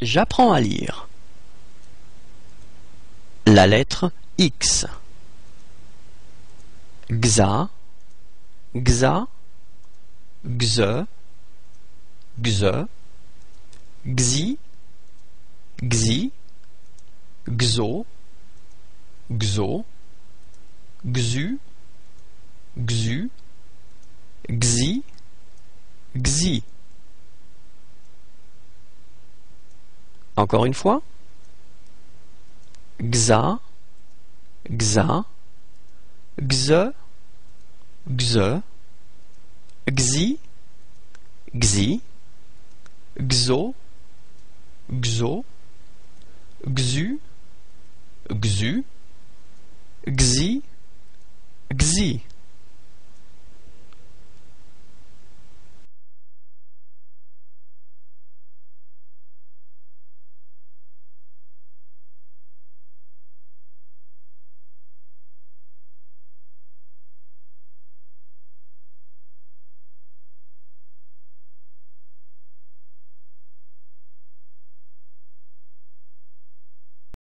J'apprends à lire. La lettre X. Xa, xa, xe, xe, xi, xi, xo, xo, xu, xu, xi, xi. Encore une fois. Xa, xa, xe, xe, xi, xi, xo, xo, xu, xu, xi, xi.